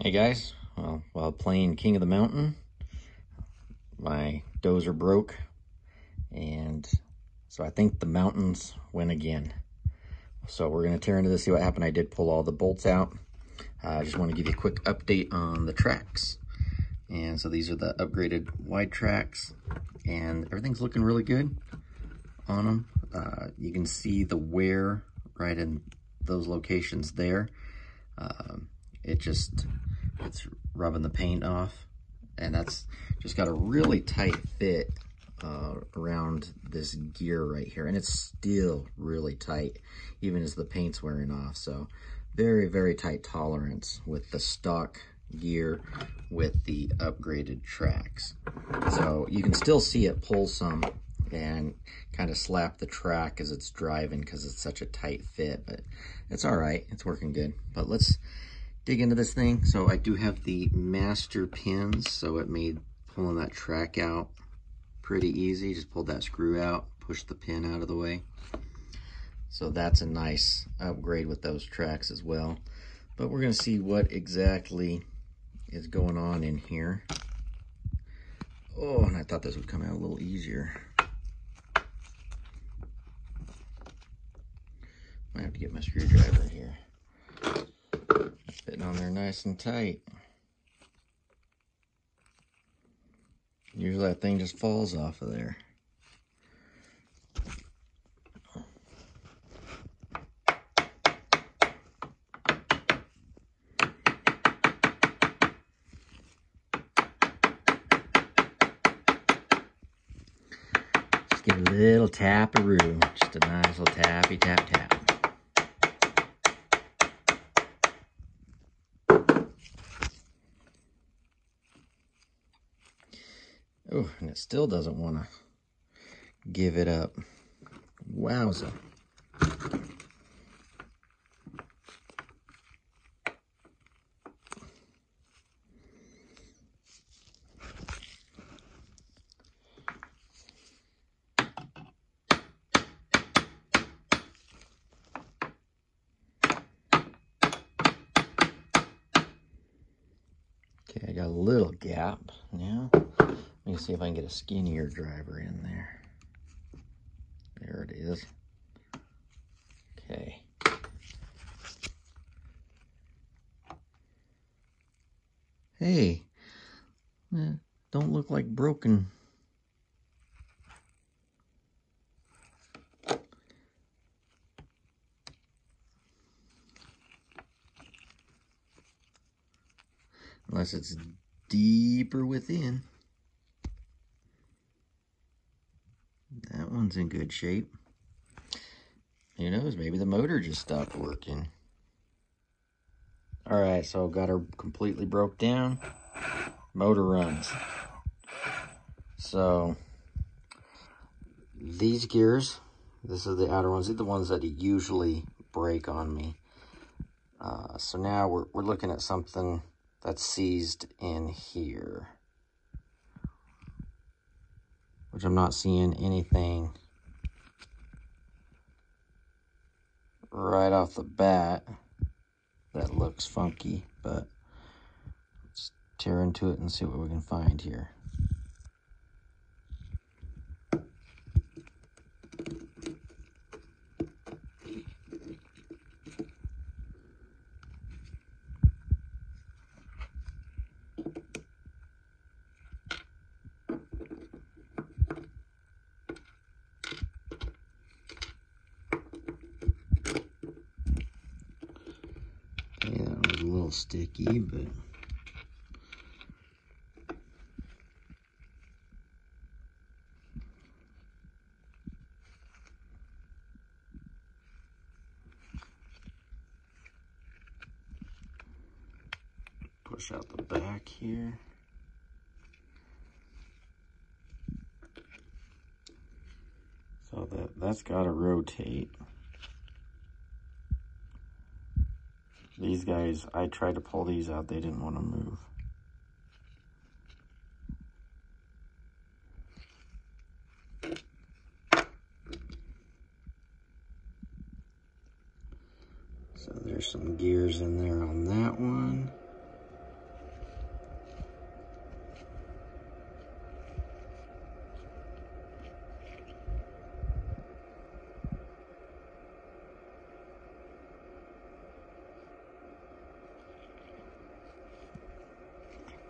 Hey guys, well, while playing King of the Mountain, my dozer broke, and so I think the mountains win again. So we're gonna tear into this, see what happened. I did pull all the bolts out. Uh, I just wanna give you a quick update on the tracks. And so these are the upgraded wide tracks, and everything's looking really good on them. Uh, you can see the wear right in those locations there. Uh, it just it's rubbing the paint off. And that's just got a really tight fit uh, around this gear right here. And it's still really tight even as the paint's wearing off. So very very tight tolerance with the stock gear with the upgraded tracks. So you can still see it pull some and kind of slap the track as it's driving because it's such a tight fit but it's all right. It's working good. But let's dig into this thing. So I do have the master pins, so it made pulling that track out pretty easy. Just pulled that screw out, push the pin out of the way. So that's a nice upgrade with those tracks as well. But we're gonna see what exactly is going on in here. Oh, and I thought this would come out a little easier. Might have to get my screwdriver here. Fitting on there nice and tight. Usually that thing just falls off of there. Just give a little tap-a-roo. Just a nice little tappy and it still doesn't want to give it up. Wowza. Okay, I got a little gap now. Let me see if I can get a skinnier driver in there. There it is. Okay. Hey, eh, don't look like broken. Unless it's deeper within. That one's in good shape. Who knows, maybe the motor just stopped working. All right, so got her completely broke down. Motor runs. So these gears, this is the outer ones. These are the ones that usually break on me. Uh, so now we're, we're looking at something that's seized in here which I'm not seeing anything right off the bat that looks funky, but let's tear into it and see what we can find here. Little sticky, but push out the back here. So that, that's got to rotate. These guys, I tried to pull these out. They didn't want to move. So there's some gears in there on that one.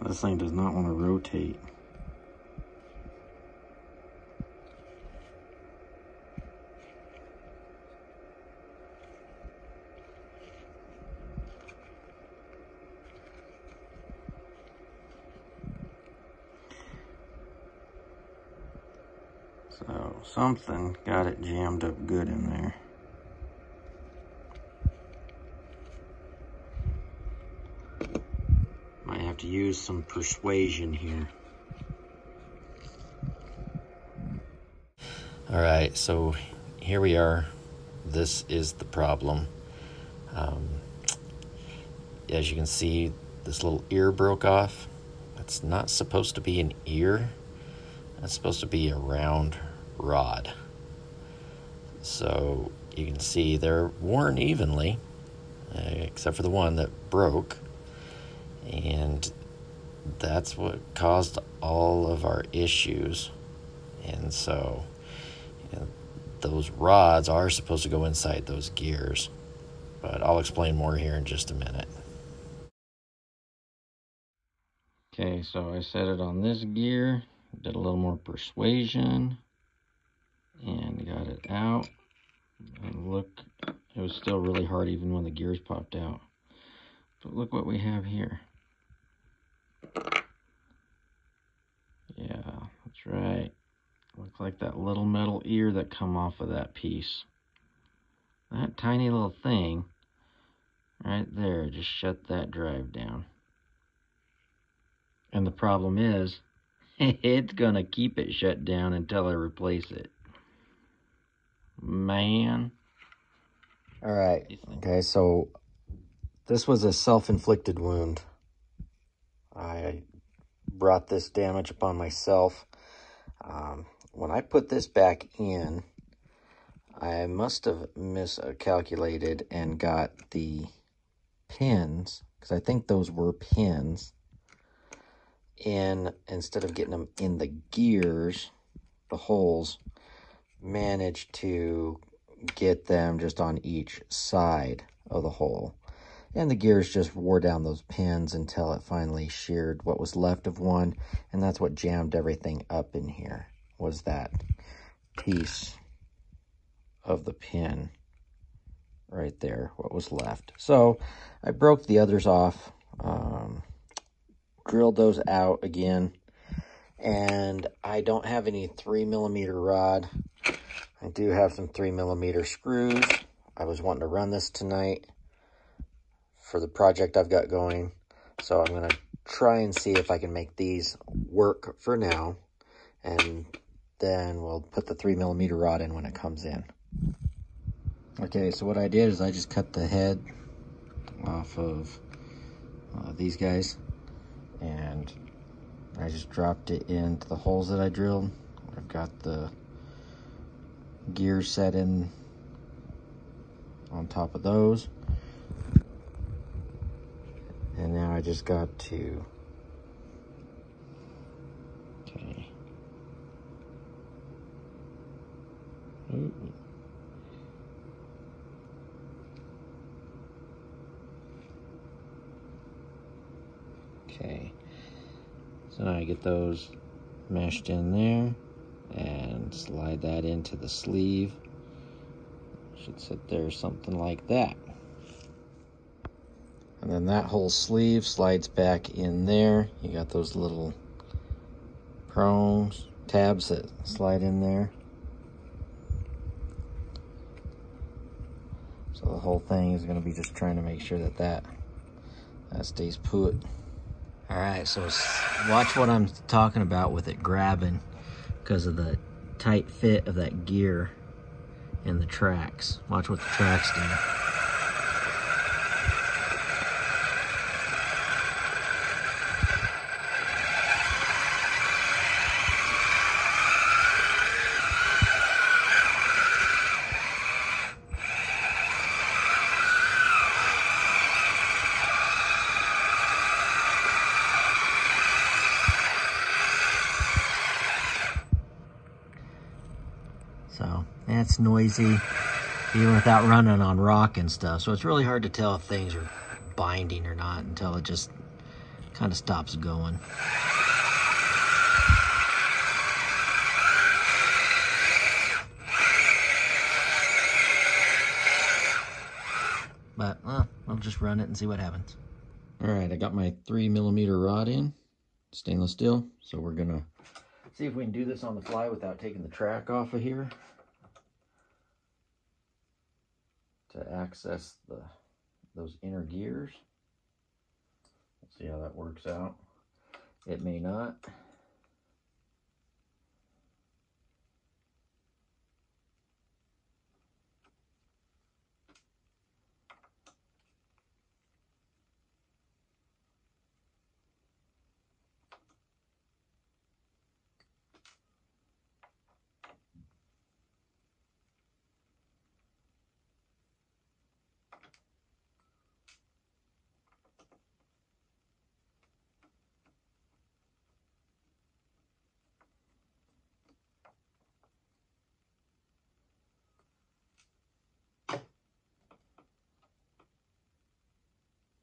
This thing does not want to rotate. So something got it jammed up good in there. Might have to use some persuasion here. All right, so here we are. This is the problem. Um, as you can see, this little ear broke off. It's not supposed to be an ear. It's supposed to be a round rod. So you can see they're worn evenly, uh, except for the one that broke. And that's what caused all of our issues. And so you know, those rods are supposed to go inside those gears. But I'll explain more here in just a minute. Okay, so I set it on this gear, did a little more persuasion, and got it out. And look, it was still really hard even when the gears popped out. But look what we have here. Yeah, that's right. Looks like that little metal ear that come off of that piece. That tiny little thing right there just shut that drive down. And the problem is, it's going to keep it shut down until I replace it. Man. All right. Okay, so this was a self-inflicted wound. I brought this damage upon myself. Um, when I put this back in, I must have miscalculated and got the pins, because I think those were pins, in, instead of getting them in the gears, the holes, managed to get them just on each side of the hole. And the gears just wore down those pins until it finally sheared what was left of one. And that's what jammed everything up in here, was that piece of the pin right there, what was left. So I broke the others off, um, drilled those out again, and I don't have any three millimeter rod. I do have some three millimeter screws. I was wanting to run this tonight for the project I've got going. So I'm going to try and see if I can make these work for now. And then we'll put the three millimeter rod in when it comes in. Okay, so what I did is I just cut the head off of uh, these guys and I just dropped it into the holes that I drilled. I've got the gear set in on top of those. And now I just got to okay. Ooh. Okay. So now I get those meshed in there and slide that into the sleeve. Should sit there something like that. And then that whole sleeve slides back in there. You got those little prongs, tabs that slide in there. So the whole thing is going to be just trying to make sure that that, that stays put. All right, so watch what I'm talking about with it grabbing because of the tight fit of that gear and the tracks. Watch what the tracks do. So that's noisy even without running on rock and stuff. So it's really hard to tell if things are binding or not until it just kind of stops going. But, well, I'll just run it and see what happens. All right, I got my three millimeter rod in, stainless steel. So we're gonna see if we can do this on the fly without taking the track off of here. To access the those inner gears. Let's see how that works out. It may not.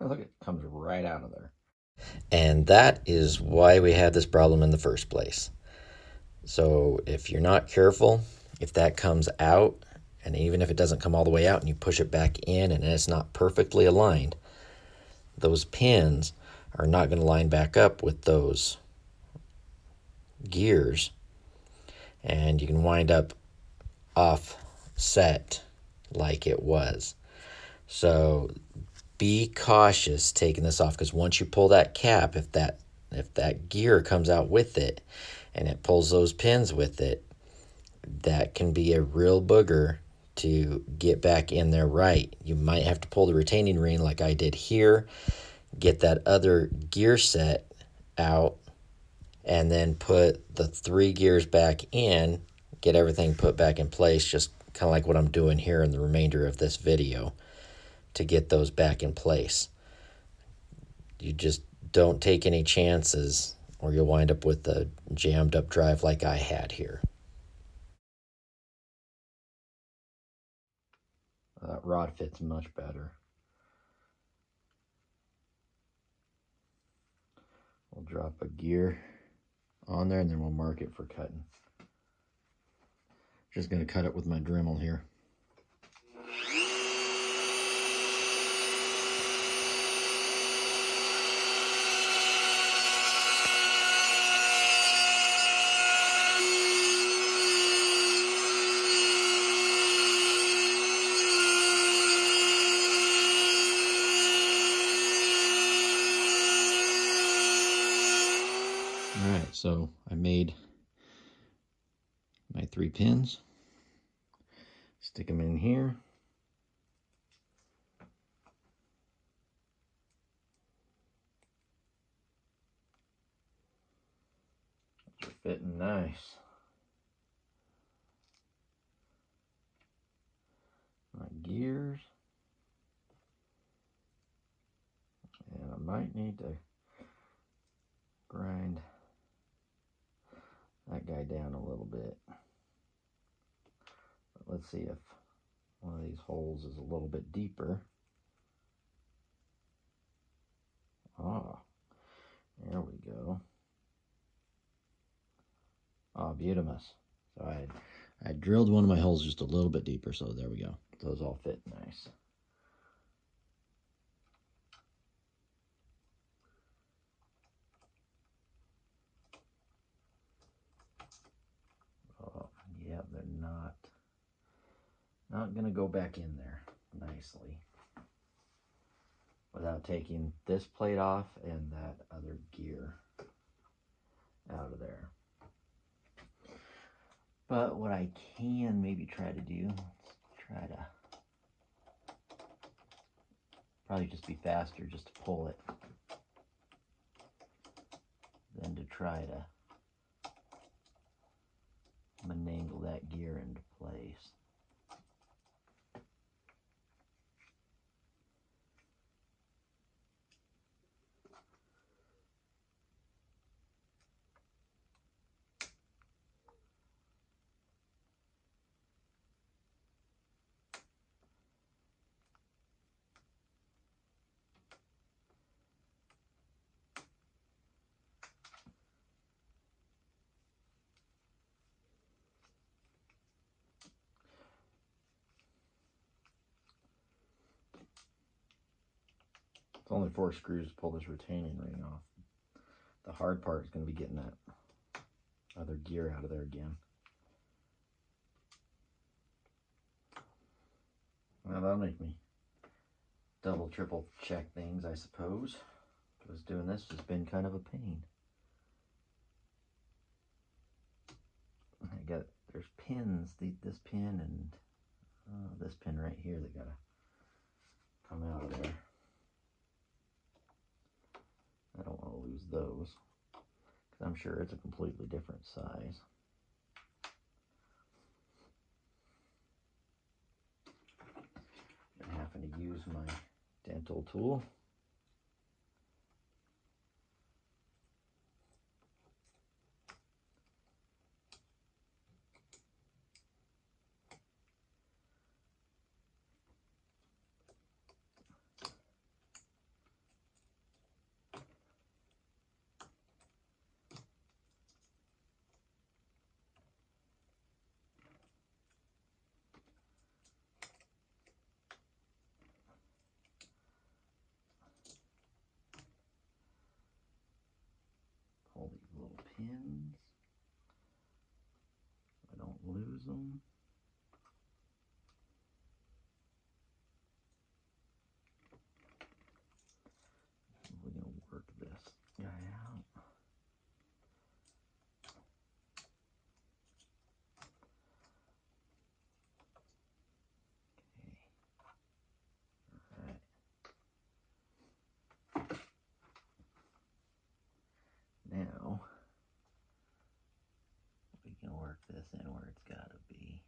Look, it comes right out of there. And that is why we had this problem in the first place. So if you're not careful, if that comes out, and even if it doesn't come all the way out and you push it back in and it's not perfectly aligned, those pins are not going to line back up with those gears. And you can wind up offset like it was. So be cautious taking this off because once you pull that cap, if that if that gear comes out with it and it pulls those pins with it, that can be a real booger to get back in there right. You might have to pull the retaining ring like I did here, get that other gear set out, and then put the three gears back in, get everything put back in place, just kind of like what I'm doing here in the remainder of this video to get those back in place. You just don't take any chances or you'll wind up with a jammed up drive like I had here. That rod fits much better. We'll drop a gear on there and then we'll mark it for cutting. Just going to cut it with my Dremel here. So I made my three pins. Stick them in here. Fitting nice. My gears. And I might need to grind that guy down a little bit. But let's see if one of these holes is a little bit deeper. Ah, there we go. Ah, beautimus. So I, I drilled one of my holes just a little bit deeper, so there we go. Those all fit nice. Not going to go back in there nicely without taking this plate off and that other gear out of there. But what I can maybe try to do, try to probably just be faster just to pull it than to try to manangle that gear into place. It's only four screws to pull this retaining ring off. The hard part is going to be getting that other gear out of there again. Well, that'll make me double, triple check things, I suppose. Because doing this has been kind of a pain. I got, there's pins, the, this pin and uh, this pin right here that gotta come out of there. I lose those. Because I'm sure it's a completely different size. I'm having to use my dental tool. Pull these little pins. so I don't lose them. We're gonna work this guy out. Now this in where it's got to be.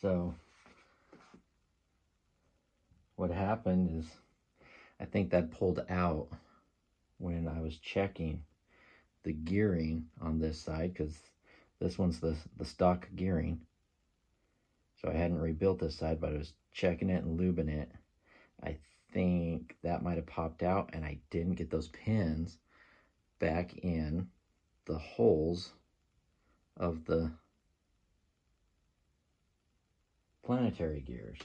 So what happened is I think that pulled out when I was checking the gearing on this side because this one's the, the stock gearing. So I hadn't rebuilt this side, but I was checking it and lubing it. I think that might have popped out and I didn't get those pins back in the holes of the planetary gears.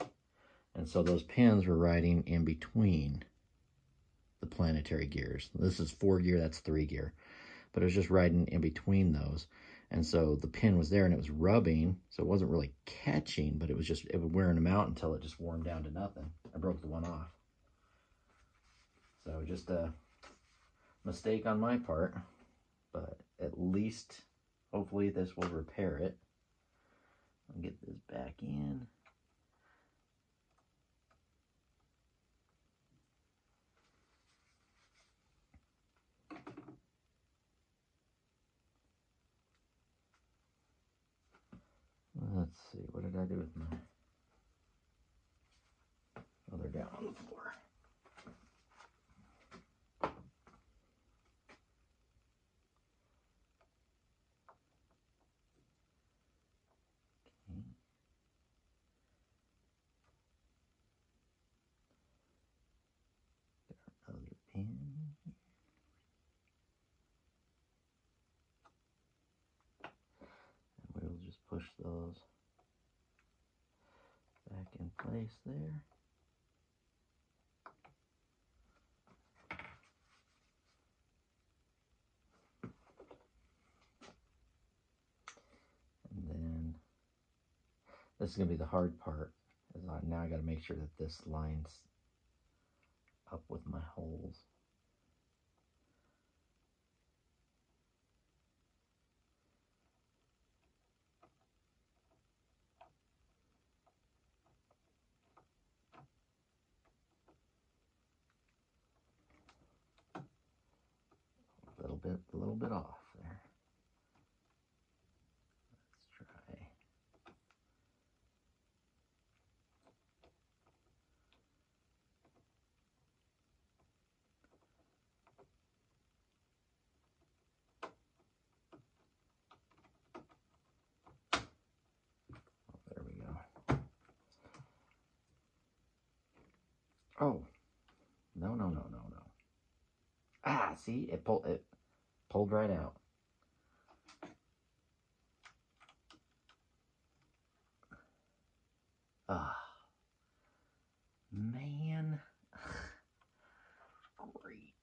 And so those pins were riding in between the planetary gears. This is four gear, that's three gear. But it was just riding in between those. And so the pin was there and it was rubbing, so it wasn't really catching, but it was just, it was wearing them out until it just wore them down to nothing. I broke the one off. So just a mistake on my part, but at least, hopefully this will repair it. I'll get this back in. Let's see, what did I do with my... They're down on the floor. Okay. Got our other pin. And we'll just push those back in place there. And then this is going to be the hard part. Is I, now I got to make sure that this lines up with my holes. A little bit, a little bit off there. Let's try. Oh, no, no, no, no, no. Ah, see, it pulled it pulled right out. Ah, man, great.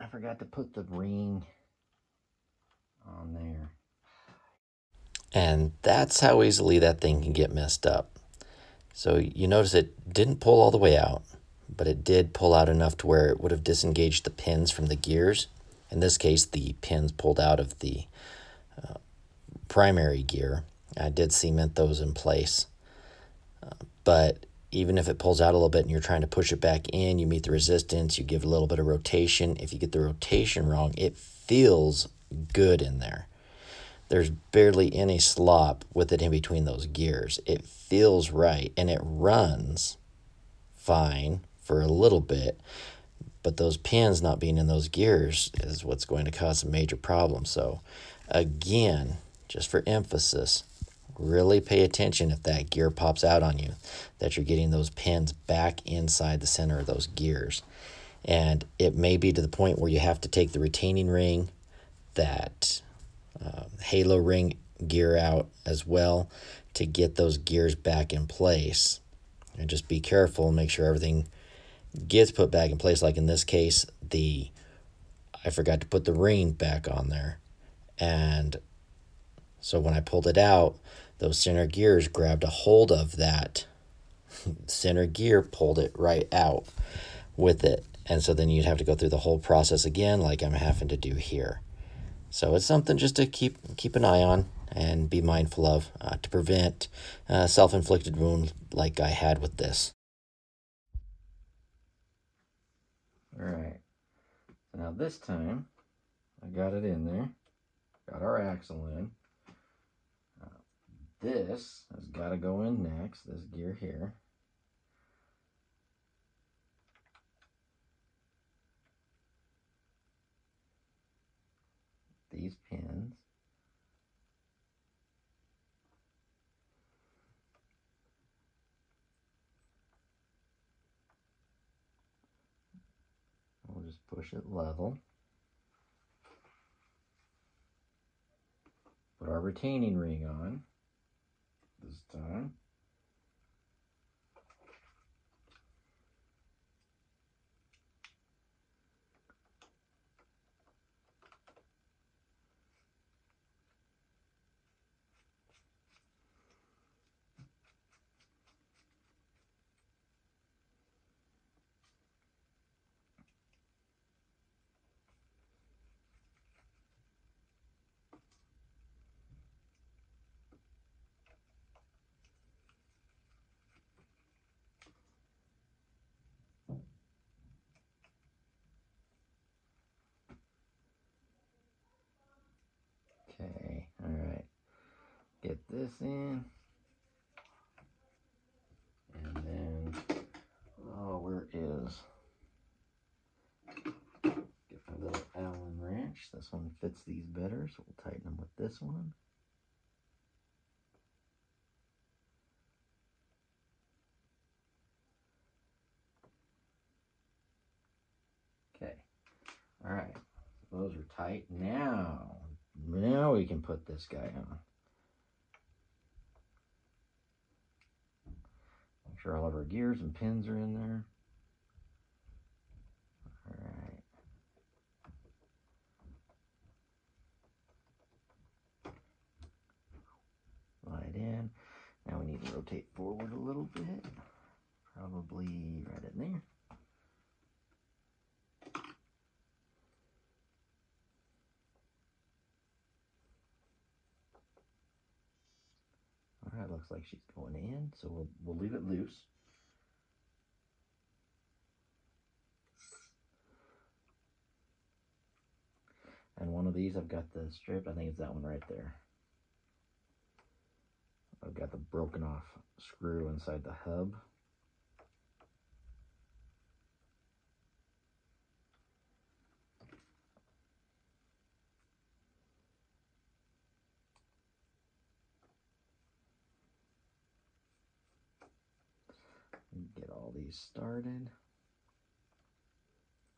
I forgot to put the ring on there. And that's how easily that thing can get messed up. So you notice it didn't pull all the way out, but it did pull out enough to where it would have disengaged the pins from the gears. In this case, the pins pulled out of the uh, primary gear. I did cement those in place. Uh, but even if it pulls out a little bit and you're trying to push it back in, you meet the resistance, you give a little bit of rotation. If you get the rotation wrong, it feels good in there. There's barely any slop with it in between those gears. It feels right and it runs fine for a little bit, but those pins not being in those gears is what's going to cause a major problem. So, again, just for emphasis, really pay attention if that gear pops out on you, that you're getting those pins back inside the center of those gears. And it may be to the point where you have to take the retaining ring, that uh, halo ring gear out as well to get those gears back in place. And just be careful and make sure everything gets put back in place. Like in this case, the I forgot to put the ring back on there. And so when I pulled it out, those center gears grabbed a hold of that center gear, pulled it right out with it. And so then you'd have to go through the whole process again, like I'm having to do here. So it's something just to keep keep an eye on and be mindful of uh, to prevent uh, self-inflicted wound like I had with this. All right. So now this time, I got it in there. Got our axle in. Uh, this has got to go in next, this gear here. These pins. We'll just push it level. Put our retaining ring on this time. Okay, all right. Get this in. And then, oh, where is? Get my little Allen wrench. This one fits these better, so we'll tighten them with this one. Okay, all right. Those are tight. Now, now we can put this guy on. Sure all of our gears and pins are in there. All right. Slide in. Now we need to rotate forward a little bit. Probably right in there. Right, looks like she's going in, so we'll we'll leave it loose. And one of these, I've got the strip. I think it's that one right there. I've got the broken off screw inside the hub. Get all these started.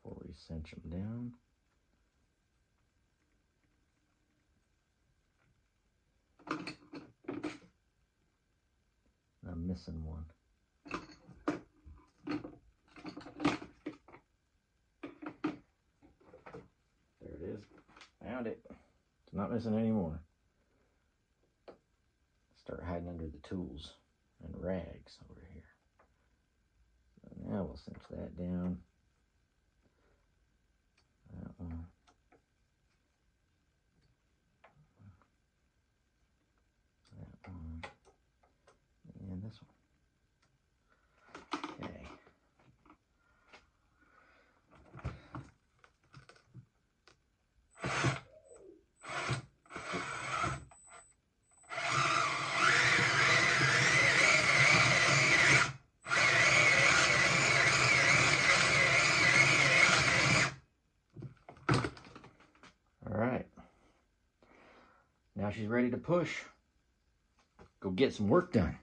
before we cinch them down. I'm missing one. There it is. Found it. It's not missing anymore. Start hiding under the tools and rags over here. Now we'll cinch that down. That one. That one. And this one. Okay. All right. Now she's ready to push. Go get some work done.